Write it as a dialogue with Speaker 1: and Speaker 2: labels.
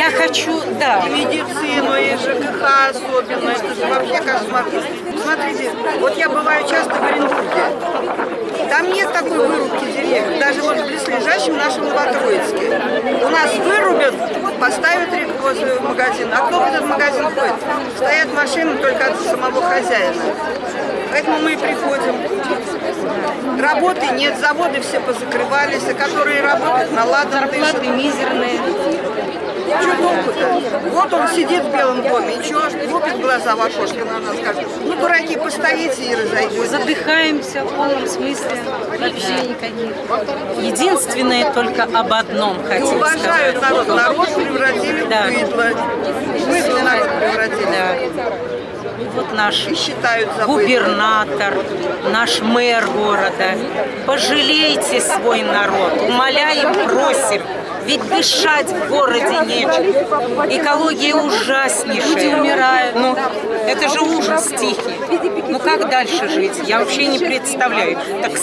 Speaker 1: Я хочу, да.
Speaker 2: И медицину, и ЖКХ особенно. Это же вообще кошмар. Смотрите, вот я бываю часто в Оренбурге. Там нет такой вырубки деревьев, даже вот в близлежащем нашем Новотроицке. У нас вырубят, поставят рек- возле магазина. А кто в этот магазин ходит? Стоят машины только от самого хозяина. Поэтому мы и приходим. Работы нет, заводы все позакрывались, а которые работают, на ладан
Speaker 1: Зарплаты
Speaker 2: дышат.
Speaker 1: мизерные.
Speaker 2: Что толку-то? Вот он сидит в Белом доме, и что, лупит глаза в окошко на нас, скажет, ну, дураки, постоите и разойдетесь.
Speaker 1: Задыхаемся в полном смысле. Вообще никаких.
Speaker 3: Единственное только об одном
Speaker 2: Уважают
Speaker 3: сказать.
Speaker 2: народ, народ превратили
Speaker 3: Да.
Speaker 2: в быдло. Быдло народ превратили.
Speaker 3: Вот наш губернатор, наш мэр города. Пожалейте свой народ, умоляем, просим. Ведь дышать в городе нечем. Экология ужаснейшая.
Speaker 1: Люди умирают.
Speaker 3: Ну, это же ужас тихий. Ну как дальше жить? Я вообще не представляю. Так